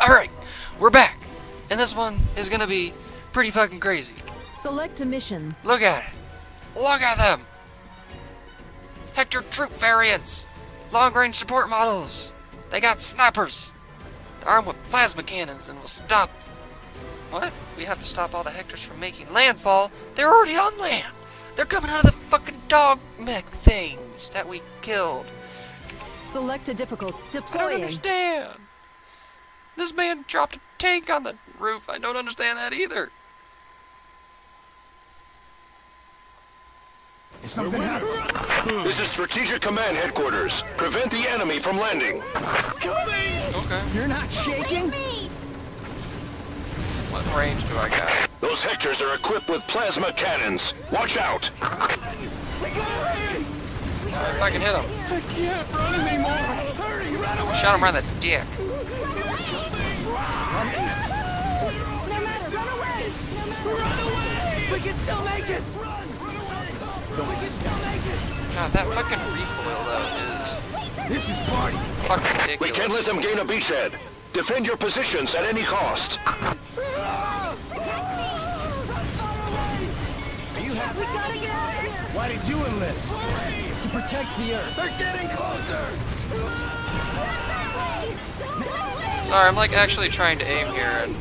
Alright, we're back. And this one is gonna be pretty fucking crazy. Select a mission. Look at it. Look at them. Hector troop variants. Long range support models. They got snipers. They're armed with plasma cannons and will stop. What? We have to stop all the Hectors from making landfall? They're already on land. They're coming out of the fucking dog mech things that we killed. Select a difficult. I don't understand. This man dropped a tank on the roof. I don't understand that either. Something happened. Hmm. This is Strategic Command Headquarters. Prevent the enemy from landing. Coming! Okay. You're not shaking? What range do I got? Those Hectors are equipped with plasma cannons. Watch out. If I can hit him. I can't run anymore. Hurry, run away. Shot him right in the dick. We can still make it. Run. We can still make it. God, that fucking recoil though is This is party. fucking We can't let them gain a beachhead. Defend your positions at any cost. Are you happy? We gotta get out of here! Why did you enlist? To protect the Earth. They're getting closer. Sorry, I'm like actually trying to aim here and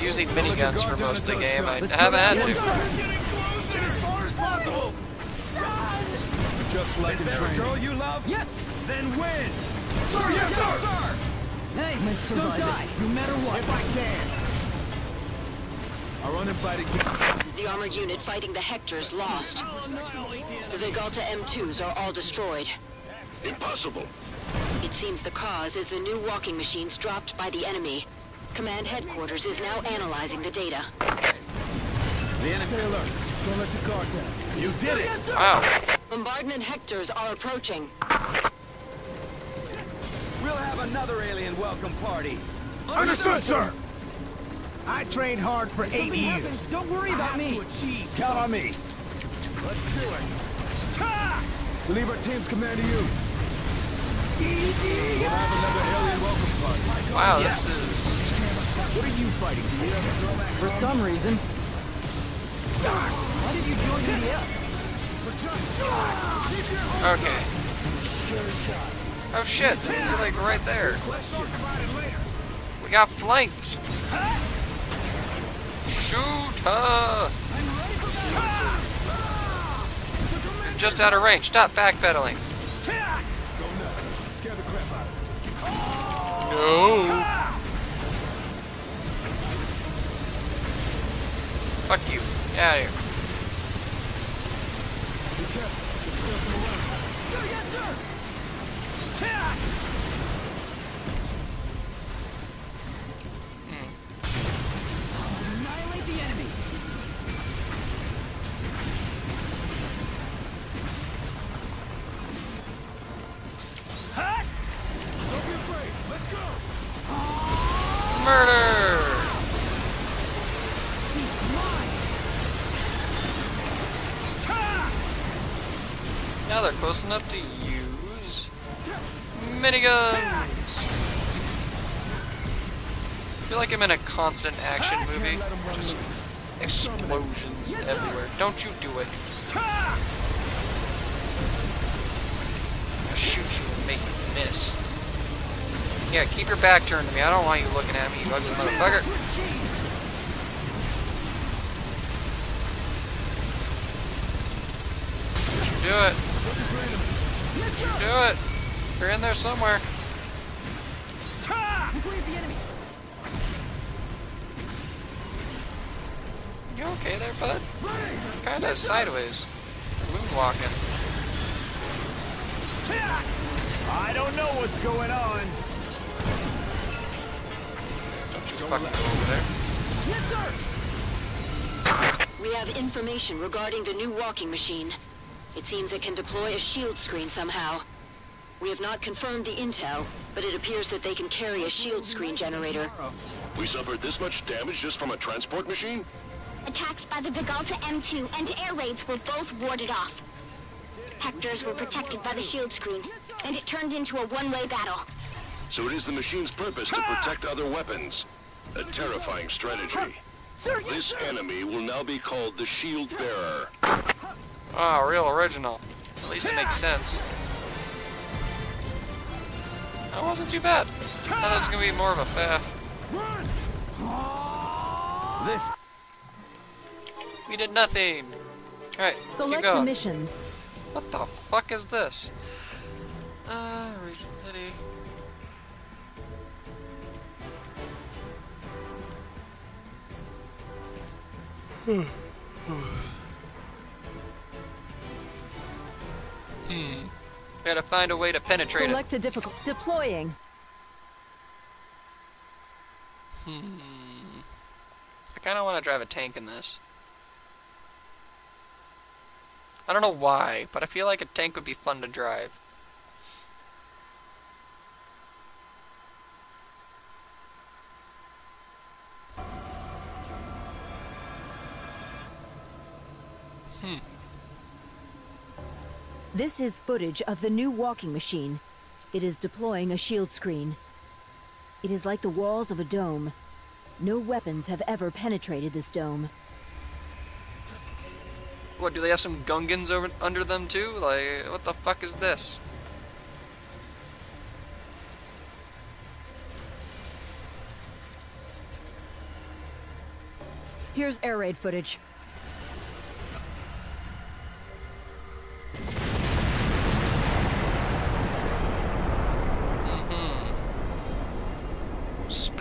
using miniguns for most of the game. I haven't had to. Getting closer as far as possible. Just like Is there a girl you love? Yes. Then win. Sir, yes, sir. Hey, don't die, no matter what. If I can. Our uninvited guest. The armored unit fighting the Hectors lost. The Vegalta M2s are all destroyed. Impossible. It seems the cause is the new walking machines dropped by the enemy. Command headquarters is now analyzing the data. The enemy. Stay alert. Don't let your guard down. You did it. Yes, Wow. Bombardment Hectors are approaching. We'll have another alien welcome party. Understood, sir. I trained hard for eight years. Don't worry about me. Count on me. Let's do it. We leave our team's command to you. We'll have another alien welcome party. Wow, this is What are you fighting? Do you have a? For some reason. Why did you join EDF? okay. Oh shit, you're like right there. We got flanked. Shoot her! You're just out of range. Stop backpedaling. Scare the crap out of No. Fuck you. Get out of here. Close enough to use miniguns. I feel like I'm in a constant action movie. Just explosions everywhere. Don't you do it. I'll shoot you and make you miss. Yeah, keep your back turned to me. I don't want you looking at me, you ugly motherfucker. You do it. Don't do it. You're in there somewhere. Ha! Where's the enemy? You okay there, bud? Kinda sideways. You're moonwalking. I don't know what's going on. Don't you fucking go over there. Yes, sir. We have information regarding the new walking machine. It seems it can deploy a shield screen somehow. We have not confirmed the intel, but it appears that they can carry a shield screen generator. We suffered this much damage just from a transport machine? Attacks by the Vegalta M2 and air raids were both warded off. Hectors were protected by the shield screen, and it turned into a one-way battle. so it is the machine's purpose to protect other weapons. A terrifying strategy. This enemy will now be called the Shield Bearer. Oh, real original. At least it makes sense. That wasn't too bad. I thought that was gonna be more of a faff. This We did nothing. Alright, let's Select keep a going. mission. What the fuck is this? Uh, region city. hmm. Gotta find a way to penetrate it. Select a difficult. Deploying. Hmm. I kind of want to drive a tank in this. I don't know why, but I feel like a tank would be fun to drive. This is footage of the new walking machine. It is deploying a shield screen. It is like the walls of a dome. No weapons have ever penetrated this dome. What, do they have some Gungans over under them too? Like, what the fuck is this? Here's air raid footage.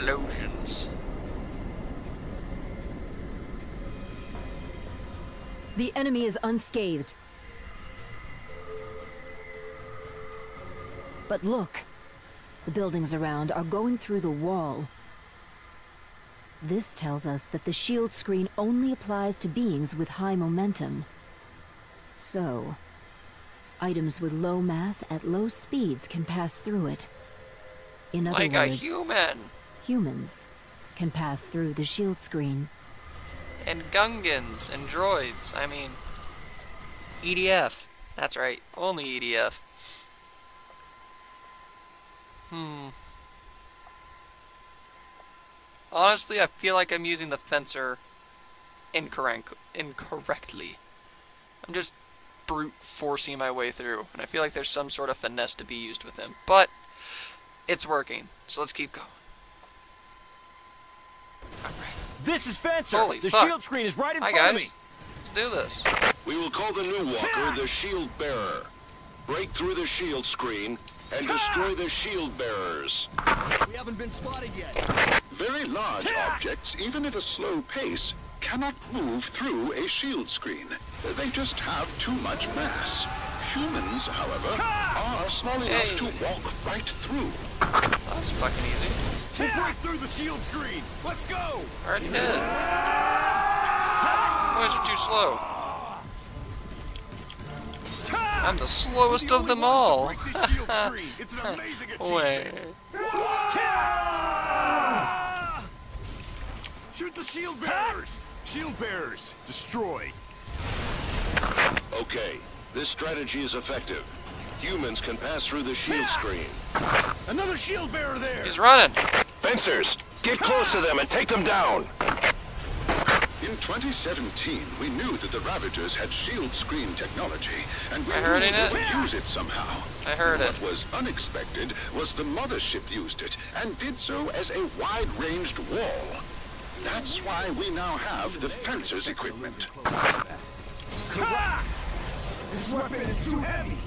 Explosions. The enemy is unscathed. But look, the buildings around are going through the wall. This tells us that the shield screen only applies to beings with high momentum. So, items with low mass at low speeds can pass through it. In other Like a words, human. humans can pass through the shield screen. And Gungans and droids. I mean, EDF. That's right. Only EDF. Hmm. Honestly, I feel like I'm using the fencer incorrect incorrectly. I'm just brute forcing my way through, and I feel like there's some sort of finesse to be used with him. But it's working, so let's keep going. This is Fencer. Holy the fuck. shield screen is right in Hi front guys, of me. let's do this. We will call the new walker the Shield Bearer. Break through the shield screen and destroy the shield bearers. We haven't been spotted yet. Very large objects, even at a slow pace, cannot move through a shield screen. They just have too much mass. Humans, however, are small enough Hey. to walk right through. That's fucking easy. We'll break through the shield screen. Let's go. Already did. Why is it too slow? I'm the slowest of them all. It's an amazing Wait. Shoot the shield bearers. Shield bearers destroyed. Okay, this strategy is effective. Humans can pass through the shield screen. Another shield bearer there. He's running. Fencers, get close to them and take them down! In 2017, we knew that the Ravagers had shield screen technology, and we I heard knew it. they would use it somehow. I heard it. What was unexpected was the mothership used it, and did so as a wide-ranged wall. That's why we now have the Fencers equipment. Ha! This weapon is too heavy.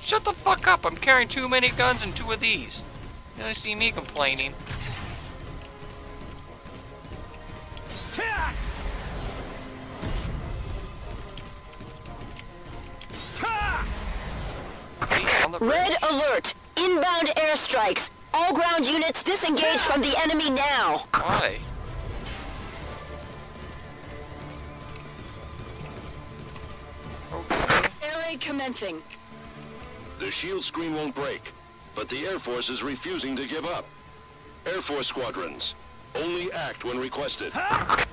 Shut the fuck up. I'm carrying too many guns and two of these. You only see me complaining. Me on the Red alert! Inbound airstrikes! All ground units disengage from the enemy now! Why? Okay. Air raid commencing. The shield screen won't break, but the Air Force is refusing to give up. Air Force squadrons, only act when requested. I'm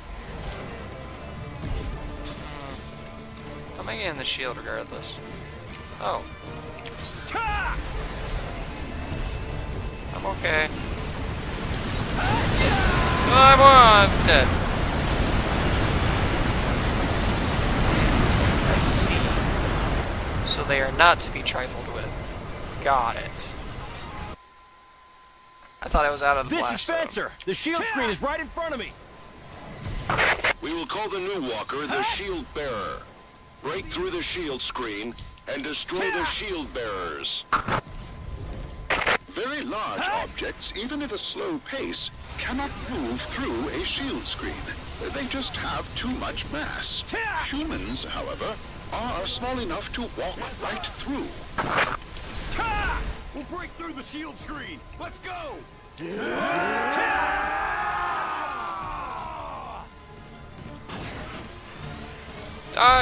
gonna get in the shield regardless. Oh. I'm okay. I'm wanted. I see. So they are not to be trifled with. Got it. I thought I was out of the This blast is zone. Fencer. The shield screen is right in front of me. We will call the new walker the Shield Bearer. Break through the shield screen and destroy the shield bearers. Very large objects, even at a slow pace, cannot move through a shield screen. They just have too much mass. Humans, however, are small enough to walk right through. We'll break through the shield screen. Let's go. Die,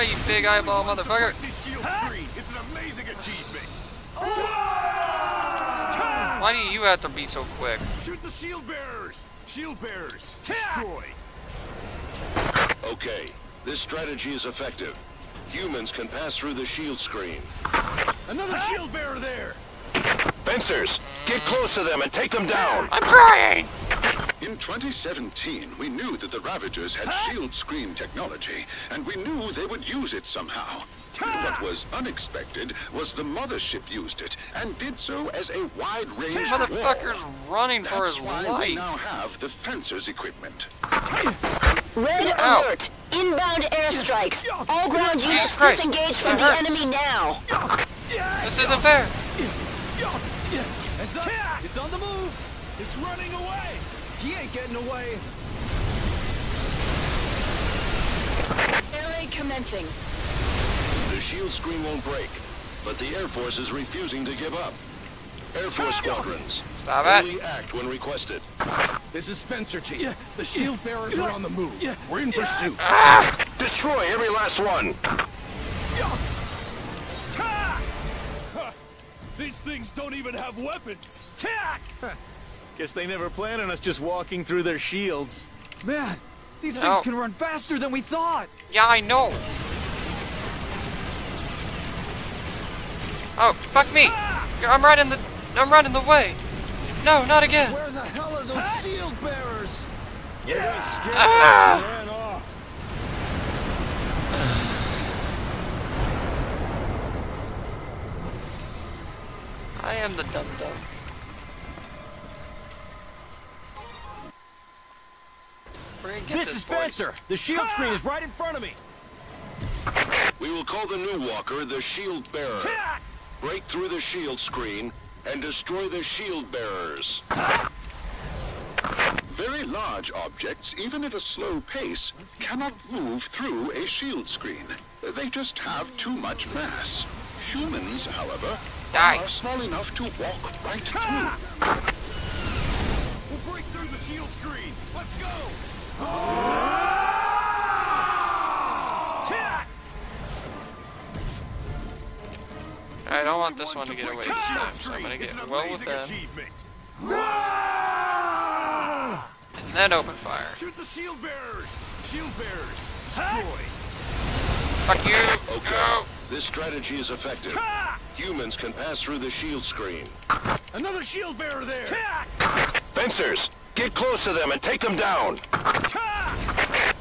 you big eyeball motherfucker! The shield screen. It's an amazing achievement. Why do you have to be so quick? Shoot the shield bearers. Shield bearers. Destroy. Okay, this strategy is effective. Humans can pass through the shield screen. Another shield bearer there. Fencers, get close to them and take them down. I'm trying! In 2017, we knew that the Ravagers had shield screen technology, and we knew they would use it somehow. What was unexpected was the mothership used it, and did so as a wide-range Motherfucker's wall. running for That's his why we now have the Fencer's equipment. Red Ow. alert! Inbound airstrikes. All ground units disengage from That the hurts. enemy now. This isn't fair. It's up. It's on the move. It's running away. He ain't getting away. Air raid commencing. The shield screen won't break, but the Air Force is refusing to give up. Air Force squadrons, Stop it. only act when requested. This is Fencer, Chief. The shield bearers are on the move. We're in pursuit. Ah! Destroy every last one. Things don't even have weapons. Tack! Guess they never planned on us just walking through their shields. Man, these No. things can run faster than we thought. Yeah, I know. Oh, fuck me! I'm right in the... I'm right in the way. No, not again. Where the hell are those shield bearers? Yeah, Ah! ran off. I am the dum dum. We're gonna get This this, is boys. Fencer. The shield screen is right in front of me. We will call the new walker the Shield Bearer. Tack! Break through the shield screen and destroy the shield bearers. Very large objects, even at a slow pace, cannot move through a shield screen. They just have too much mass. Humans, however, Die. are small enough to walk right through. We'll break through the shield screen. Let's go. I don't want this one to get away this time, so I'm gonna get well with them and then open fire. Shoot the shield bearers. Shield bearers. Destroy. Fuck you! Okay, Go! this strategy is effective. Tack! Humans can pass through the shield screen. Another shield bearer there. Tack! Fencers, get close to them and take them down. Tack!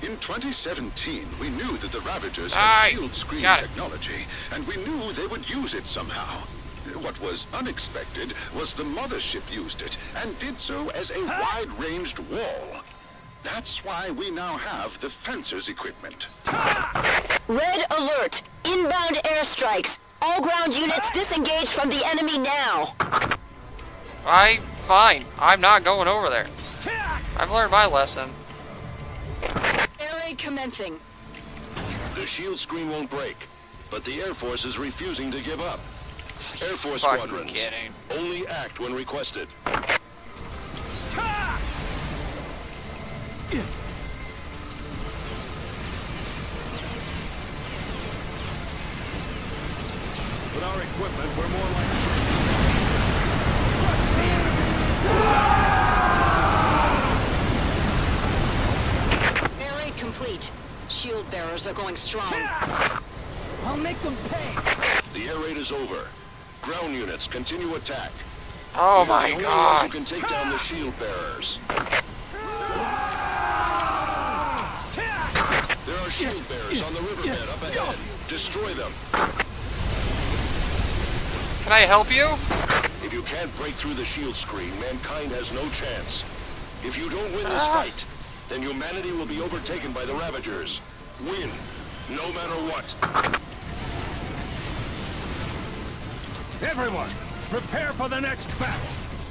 In 2017, we knew that the Ravagers Aye, had shield screen technology, and we knew they would use it somehow. What was unexpected was the mothership used it, and did so as a wide-ranged wall. That's why we now have the Fencer's equipment. Red alert! Inbound airstrikes. All ground units disengage from the enemy now. I fine. I'm not going over there. I've learned my lesson. Air raid commencing. The shield screen won't break, but the Air Force is refusing to give up. Air Force Fucking squadrons, kidding. only act when requested. Oh You're my god. ones who can take down the shield bearers. There are shield bearers on the riverbed up ahead. Destroy them. Can I help you? If you can't break through the shield screen, mankind has no chance. If you don't win this Ah. fight, then humanity will be overtaken by the Ravagers. Win, no matter what. Everyone, prepare for the next battle.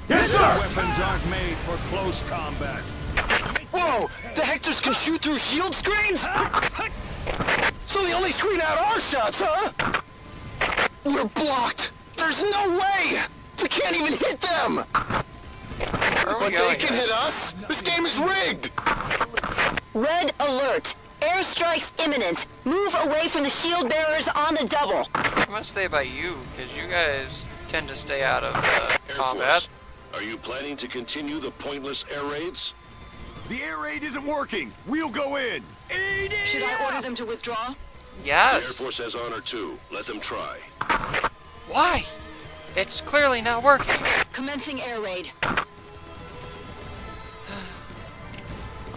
Yes, sir! Weapons aren't made for close combat. Whoa! The Hectors can shoot through shield screens? So they only screen out our shots, huh? We're blocked! There's no way! We can't even hit them! Where are But they can guys? hit us! This game is rigged! Red alert! Airstrike's imminent. Move away from the shield bearers on the double. I'm gonna stay by you, because you guys tend to stay out of uh, combat. Force, are you planning to continue the pointless air raids? The air raid isn't working. We'll go in. Should I order them to withdraw? Yes. The Air Force has honor too. Let them try. Why? It's clearly not working. Commencing air raid.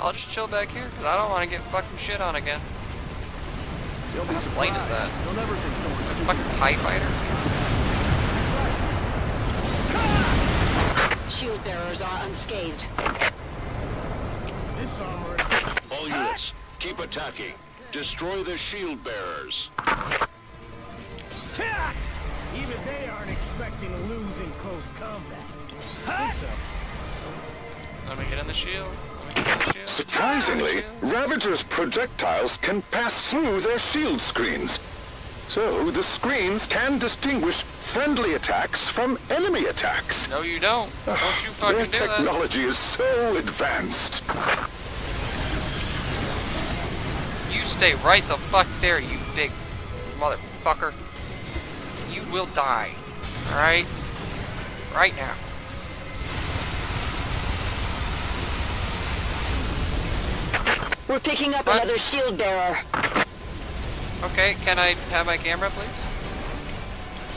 I'll just chill back here, because I don't want to get fucking shit on again. You'll be What plane is that? You'll never think someone's Fucking TIE fighter? Shield bearers are unscathed. This armor All units, keep attacking. Destroy the shield bearers. Even they aren't expecting to lose in close combat. I think so. Let me get in the shield. Let me get in the shield. Surprisingly, Ravager's projectiles can pass through their shield screens. So the screens can distinguish friendly attacks from enemy attacks. No, you don't. Ah, don't you Their fucking do that. technology is so advanced. You stay right the fuck there, you big motherfucker. You will die. Alright? Right now. We're picking up What? another shield bearer. Okay, can I have my camera, please?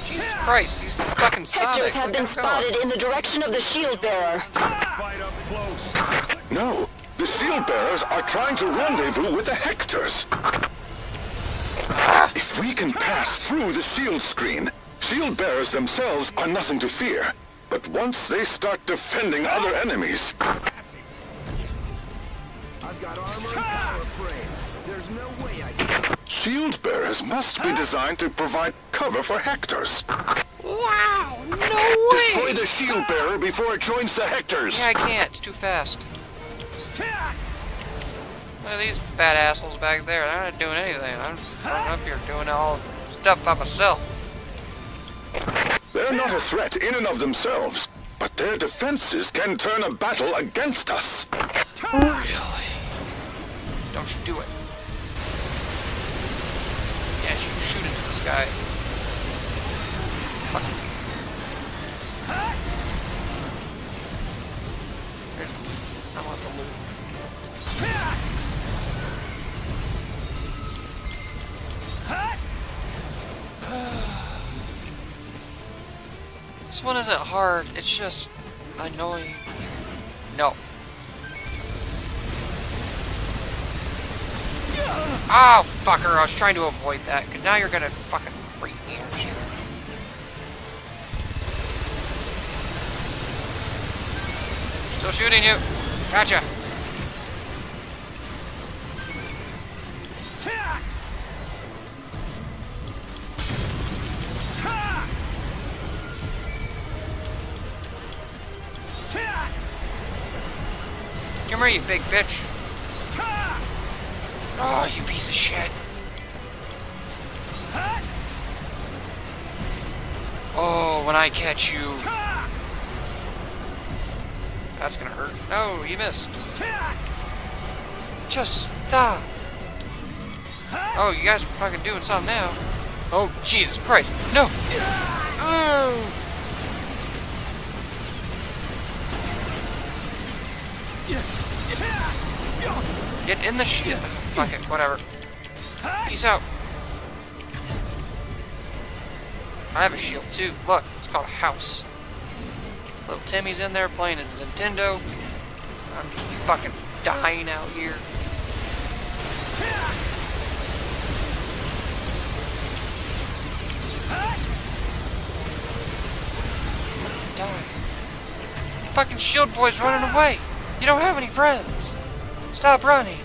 Jesus Christ, he's fucking Sonic. Hectors have Look been at him spotted in the direction of the shield bearer. Fight up close. No, the shield bearers are trying to rendezvous with the Hectors. Ah! If we can pass through the shield screen, shield bearers themselves are nothing to fear. But once they start defending other enemies, I've got armor and power frame. There's no way I can... shield bearers must be designed to provide cover for Hectors. Wow, no way! Destroy the shield bearer before it joins the Hectors! Yeah, I can't. It's too fast. Look at these fat assholes back there. They're not doing anything. I'm, I'm up here doing all stuff by myself. They're not a threat in and of themselves, but their defenses can turn a battle against us. Really? Don't you do it. Shoot into the sky. Fuck. I want the loot. This one isn't hard, it's just annoying. Oh, fucker, I was trying to avoid that, now you're gonna fucking freak me out. Still shooting you. Gotcha. Come here, you big bitch. Oh, you piece of shit. Oh, when I catch you. That's gonna hurt. No, you missed. Just stop. Oh, you guys are fucking doing something now. Oh, Jesus Christ. No. Oh. Get in the shit. Fuck it, whatever. Peace out. I have a shield too. Look, it's called a house. Little Timmy's in there playing his Nintendo. I'm just fucking dying out here. Die. Fucking shield boy's running away. You don't have any friends. Stop running.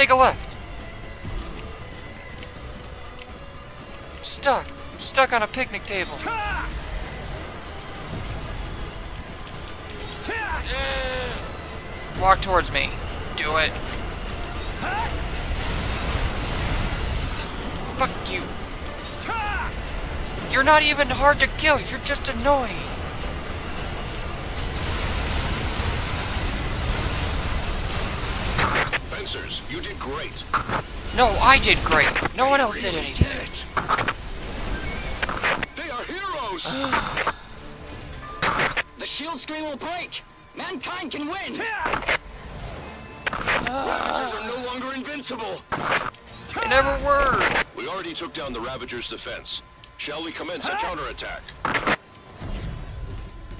Take a left. I'm stuck. I'm stuck on a picnic table. Walk towards me. Do it. Fuck you. You're not even hard to kill. You're just annoying. Fencers, you did great. No, I did great. No one else did anything. They are heroes! The shield screen will break! Mankind can win! Ravagers are no longer invincible. They never were. We already took down the Ravagers' defense. Shall we commence a counterattack?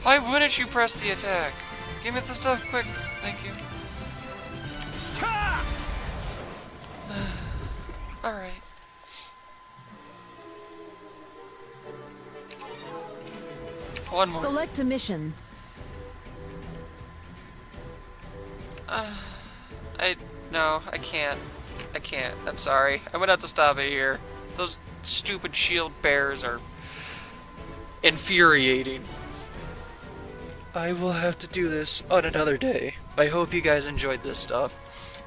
Why wouldn't you press the attack? Give me the stuff quick. Thank you. Alright. One more. Select a mission. Uh, I no, I can't. I can't. I'm sorry. I'm gonna have to stop it here. Those stupid shield bears are infuriating. I will have to do this on another day. I hope you guys enjoyed this stuff.